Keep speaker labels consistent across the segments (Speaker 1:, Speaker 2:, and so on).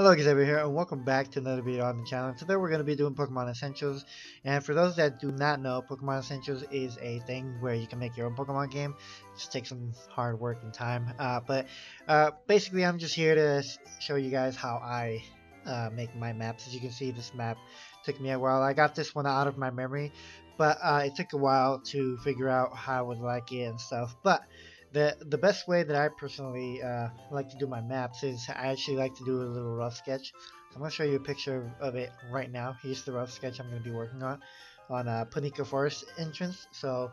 Speaker 1: Hello Xavier here and welcome back to another video on the channel. Today we're going to be doing Pokemon Essentials and for those that do not know Pokemon Essentials is a thing where you can make your own Pokemon game. It just takes some hard work and time uh, but uh, basically I'm just here to show you guys how I uh, make my maps. As you can see this map took me a while. I got this one out of my memory but uh, it took a while to figure out how I would like it and stuff but the the best way that I personally uh, like to do my maps is I actually like to do a little rough sketch. So I'm to show you a picture of it right now. Here's the rough sketch I'm to be working on on uh, Punica Forest entrance. So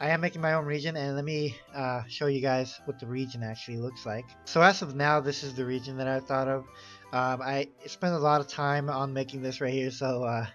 Speaker 1: I am making my own region and let me uh, show you guys what the region actually looks like. So as of now this is the region that I thought of. Um, I spent a lot of time on making this right here so uh,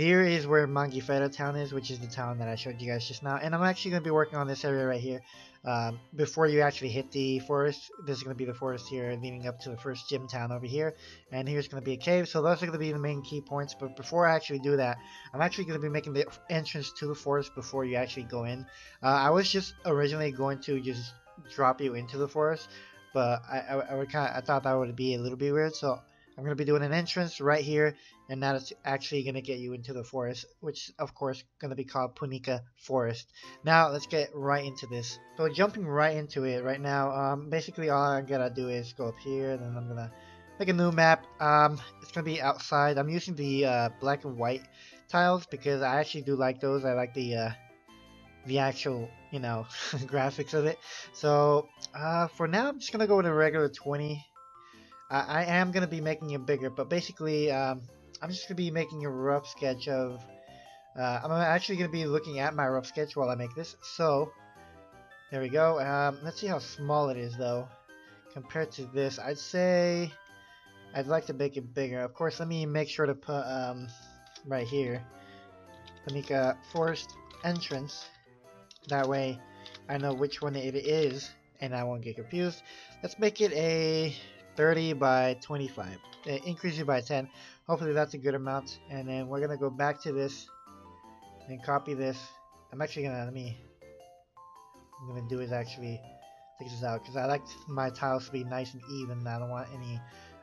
Speaker 1: here is where Mangifera town is, which is the town that I showed you guys just now. And I'm actually going to be working on this area right here. Um, before you actually hit the forest, this is going to be the forest here leading up to the first gym town over here. And here's going to be a cave, so those are going to be the main key points. But before I actually do that, I'm actually going to be making the entrance to the forest before you actually go in. Uh, I was just originally going to just drop you into the forest, but I, I, I would kind of I thought that would be a little bit weird, so I'm going to be doing an entrance right here, and that is actually going to get you into the forest, which of course going to be called Punica Forest. Now let's get right into this. So jumping right into it right now, um, basically all I'm going to do is go up here, and then I'm going to make a new map. Um, it's going to be outside. I'm using the uh, black and white tiles because I actually do like those. I like the uh, the actual, you know, graphics of it. So uh, for now, I'm just going to go with a regular 20 I, I am going to be making it bigger, but basically, um, I'm just going to be making a rough sketch of... Uh, I'm actually going to be looking at my rough sketch while I make this. So, there we go. Um, let's see how small it is, though. Compared to this, I'd say... I'd like to make it bigger. Of course, let me make sure to put, um, right here, Punica Forest entrance. That way, I know which one it is, and I won't get confused. Let's make it a 30 by 25 uh, increase it by 10 hopefully that's a good amount. And then we're gonna go back to this and copy this. I'm actually gonna let me I'm gonna do is actually take this out because I like my tiles to be nice and even. I don't want any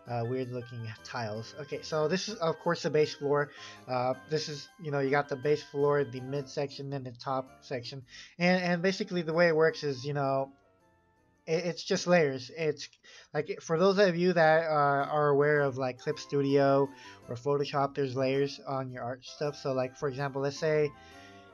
Speaker 1: uh, weird looking tiles. Okay so this is of course the base floor. Uh, this is you know you got the base floor the mid section and the top section. And and basically the way it works is you know it's just layers. It's like for those of you that are, are aware of like Clip Studio or Photoshop, there's layers on your art stuff. So like for example, let's say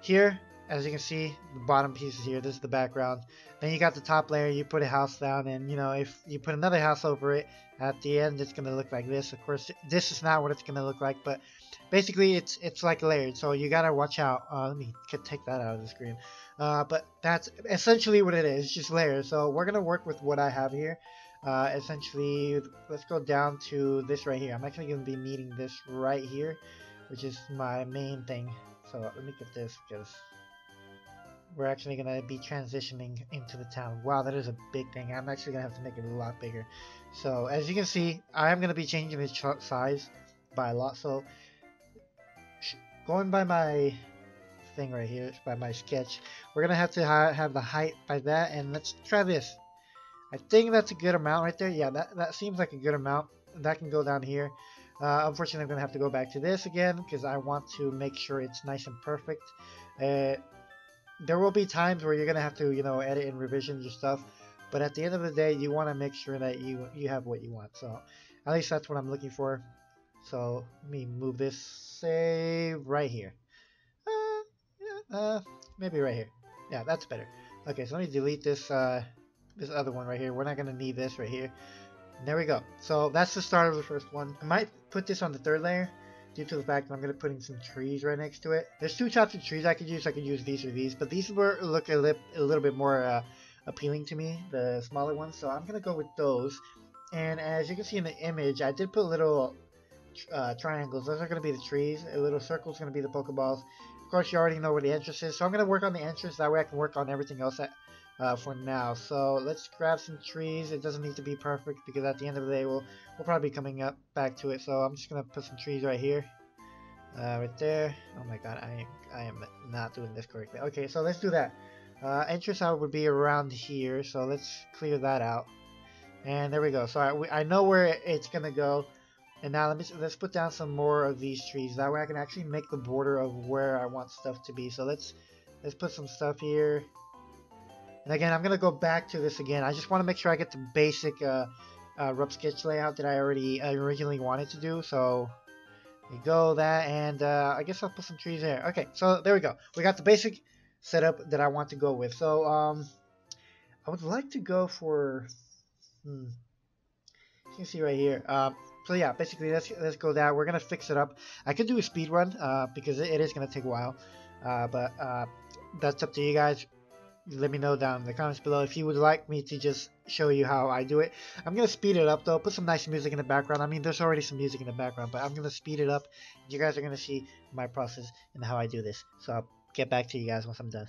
Speaker 1: here, as you can see, the bottom piece is here. This is the background. Then you got the top layer. You put a house down, and you know if you put another house over it, at the end it's gonna look like this. Of course, this is not what it's gonna look like, but basically it's it's like layered. So you gotta watch out. Uh, let me take that out of the screen. Uh, but that's essentially what it is, just layers. So we're going to work with what I have here. Uh, essentially, let's go down to this right here. I'm actually going to be needing this right here, which is my main thing. So let me get this because we're actually going to be transitioning into the town. Wow, that is a big thing. I'm actually going to have to make it a lot bigger. So as you can see, I'm going to be changing the size by a lot. So going by my thing right here by my sketch. We're gonna have to ha have the height by that, and let's try this. I think that's a good amount right there. Yeah, that, that seems like a good amount. That can go down here. Uh, unfortunately, I'm going to have to go back to this again because I want to make sure it's nice and perfect. Uh, there will be times where you're going to have to, you know, edit and revision your stuff. But at the end of the day, you want to make sure that you, you have what you want. So at least that's what I'm looking for. So let me move this, say, right here. Uh, maybe right here. Yeah, that's better. Okay, so let me delete this, uh, this other one right here. We're not going to need this right here. And there we go. So that's the start of the first one. I might put this on the third layer due to the fact that I'm going to put in some trees right next to it. There's two types of trees I could use. I could use these or these, but these were look a, li a little bit more uh, appealing to me, the smaller ones. So I'm going to go with those. And as you can see in the image, I did put little uh, triangles. Those are going to be the trees. A little circle is going to be the Pokeballs course, you already know where the entrance is, so I'm going to work on the entrance. That way I can work on everything else at, uh, for now. So let's grab some trees. It doesn't need to be perfect because at the end of the day, we'll, we'll probably be coming up back to it. So I'm just going to put some trees right here. Uh, right there. Oh my god, I, I am not doing this correctly. Okay, so let's do that. Uh, entrance out would be around here, so let's clear that out. And there we go. So I, I know where it's gonna go. And now let me let's put down some more of these trees. That way I can actually make the border of where I want stuff to be. So let's let's put some stuff here. And again, I'm gonna go back to this again. I just want to make sure I get the basic uh, uh, rough sketch layout that I already uh, originally wanted to do. So we go that, and uh, I guess I'll put some trees there. Okay, so there we go. We got the basic setup that I want to go with. So um, I would like to go for. Hmm, you can see right here. Um, so yeah, basically let's let's go that. We're gonna fix it up. I could do a speed run uh, because it, it is gonna take a while, uh, but uh, that's up to you guys. Let me know down in the comments below if you would like me to just show you how I do it. I'm gonna speed it up though. Put some nice music in the background. I mean, there's already some music in the background, but I'm gonna speed it up. You guys are gonna see my process and how I do this. So I'll get back to you guys once I'm done.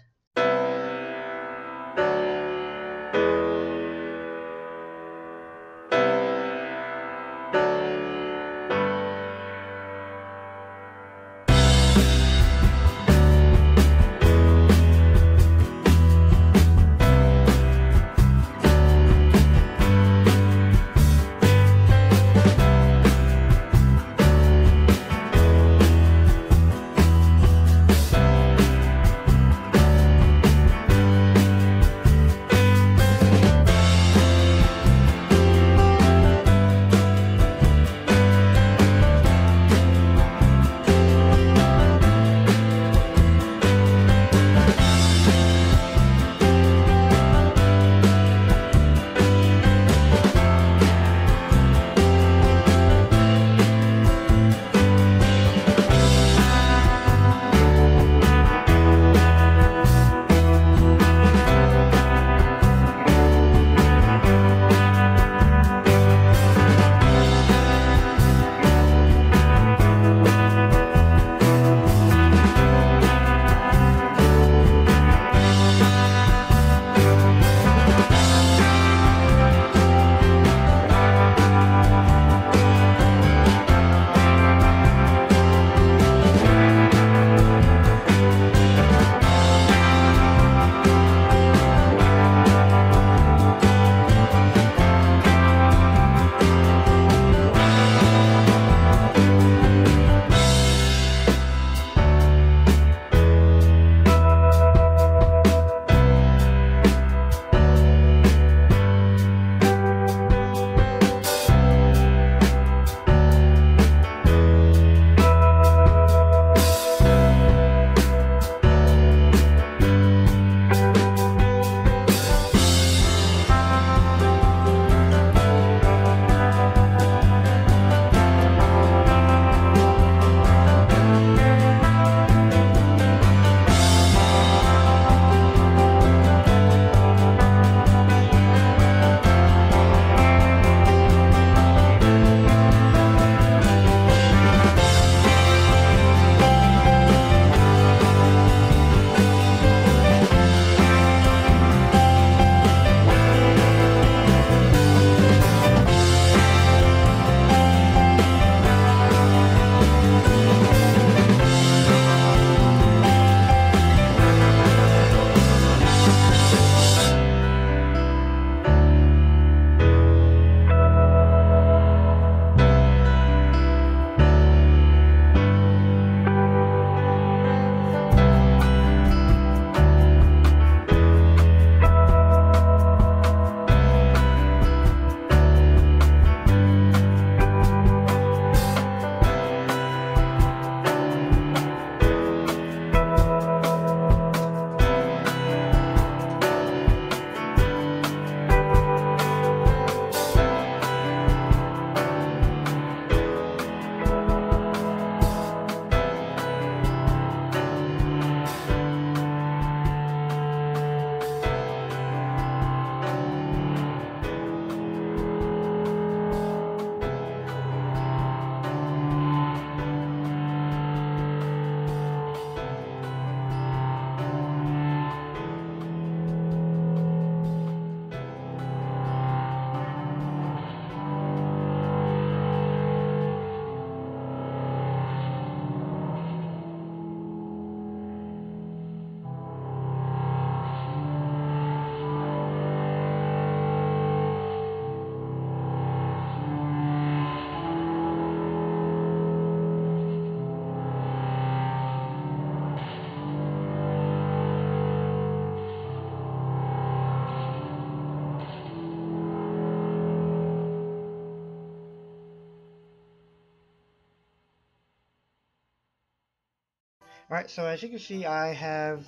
Speaker 1: Alright, so as you can see, I have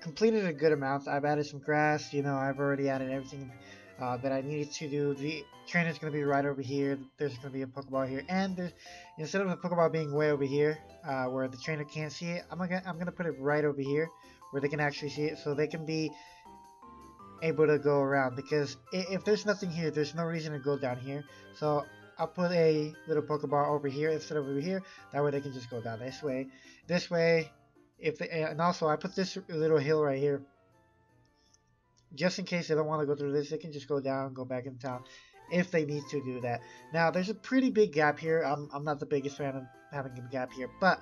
Speaker 1: completed a good amount. I've added some grass, you know, I've already added everything uh, that I needed to do. The trainer's going to be right over here. There's going to be a Pokeball here. And there's, instead of the Pokeball being way over here, uh, where the trainer can't see it, I'm going to I'm gonna put it right over here, where they can actually see it, so they can be able to go around. Because if there's nothing here, there's no reason to go down here. So I'll put a little Pokeball over here instead of over here. That way they can just go down this way. This way, if they, and also I put this little hill right here just in case they don't want to go through this, they can just go down go back in town if they need to do that. Now, there's a pretty big gap here. I'm, I'm not the biggest fan of having a gap here, but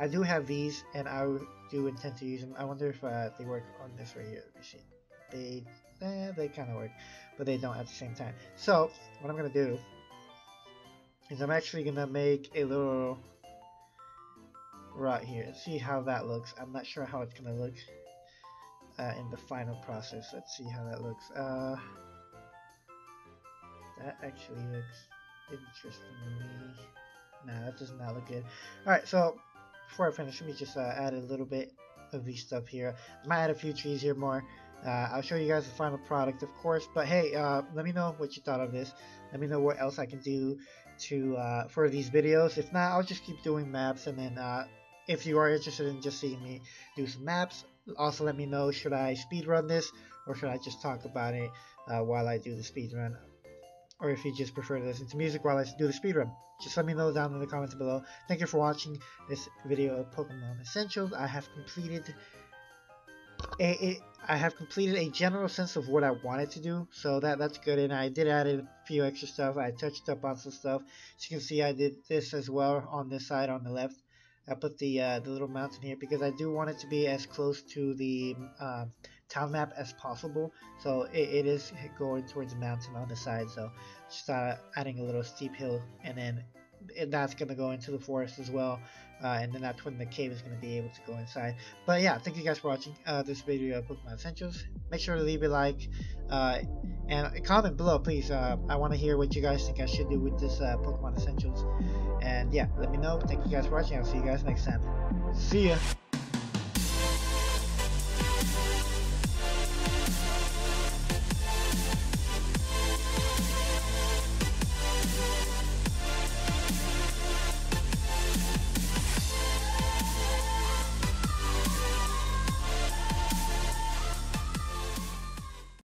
Speaker 1: I do have these, and I do intend to use them. I wonder if uh, they work on this right here. See. They, eh, they kind of work, but they don't at the same time. So, what I'm going to do I'm actually to make a little right here. And see how that looks. I'm not sure how it's to look uh, in the final process. Let's see how that looks. Uh, that actually looks interesting to me. Nah, that does not look good. Alright, so before I finish, let me just uh, add a little bit of these stuff here. I might add a few trees here more. Uh, I'll show you guys the final product, of course. But hey, uh, let me know what you thought of this. Let me know what else I can do to uh, for these videos. If not, I'll just keep doing maps. And then uh, if you are interested in just seeing me do some maps, also let me know should I speed run this or should I just talk about it uh, while I do the speed run or if you just prefer to listen to music while I do the speed run. Just let me know down in the comments below. Thank you for watching this video of Pokemon Essentials. I have completed a, a I have completed a general sense of what I wanted to do, so that that's good. And I did add a few extra stuff. I touched up on some stuff. As you can see, I did this as well on this side on the left. I put the uh, the little mountain here because I do want it to be as close to the uh, town map as possible. So it, it is going towards the mountain on the side. So just uh, adding a little steep hill, and then that's going to go into the forest as well. Uh, and then that's when the cave is going to be able to go inside. But yeah, thank you guys for watching uh, this video of Pokemon Essentials. Make sure to leave a like uh, and comment below, please. Uh, I want to hear what you guys think I should do with this uh, Pokemon Essentials. And yeah, let me know. Thank you guys for watching. I'll see you guys next time. See ya.